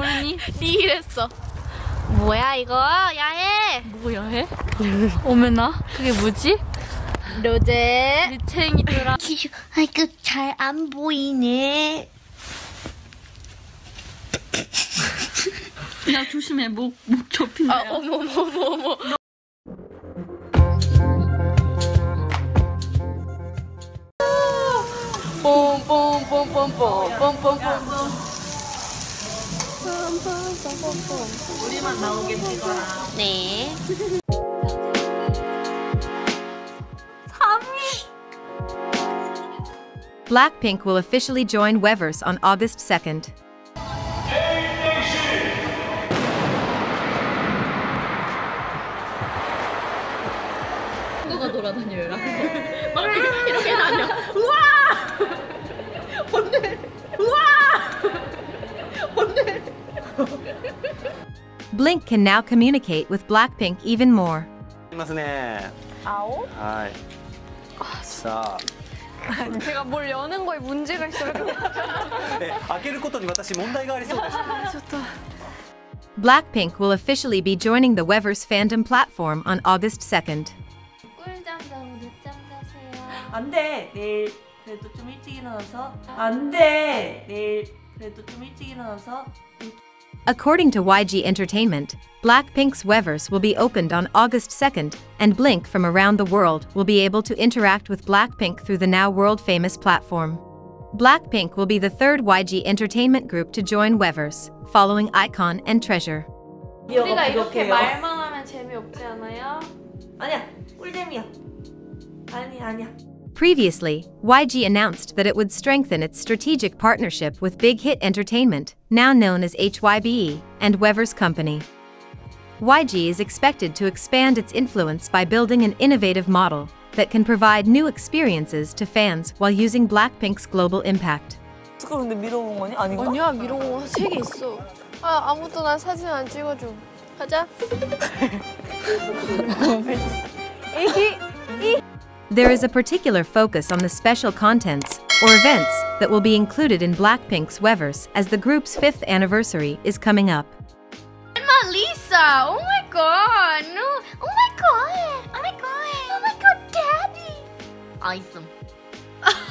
모르니? 니 이랬어. 뭐야 이거? 야해. 뭐야 해? 오메나? 그게 뭐지? 로제. 미챙이들아. 기슈, 아이고 잘 안 보이네. 야 조심해 목 목 접힌다. 아 어머 어머 어머 어머. 뽕뽕뽕뽕뽕뽕뽕뽕뽕. 우리만 네. Blackpink will officially join Weverse on August 2nd. Blink can now communicate with Blackpink even more. いますね。아오? はい。さ 제가 뭘 여는 거에 문제가 있어요. あ、え開けることに私問題がありそうです。 Blackpink will officially be joining the Weverse fandom platform on August 2nd. 꿀잠 자고 늦잠 자세요. 안 돼. 내일 그래도 좀 일찍 일어나서 안 돼. 내일 그래도 좀 일찍 일어나서 According to YG Entertainment, Blackpink's Weverse will be opened on August 2nd, and Blink from around the world will be able to interact with Blackpink through the now world-famous platform. Blackpink will be the third YG Entertainment group to join Weverse, following iKON and Treasure. 우리가 이렇게 말만 하면 재미없지 않아요? 아니야, 꿀잼이야. 아니, 아니야. Previously, YG announced that it would strengthen its strategic partnership with Big Hit Entertainment, now known as HYBE, and Weverse company. YG is expected to expand its influence by building an innovative model that can provide new experiences to fans while using Blackpink's global impact. There is a particular focus on the special contents or events that will be included in Blackpink's Weverse as the group's fifth anniversary is coming up. Emma Lisa. Oh my god. No. Oh my god. Oh my god. Oh my god, daddy. Awesome.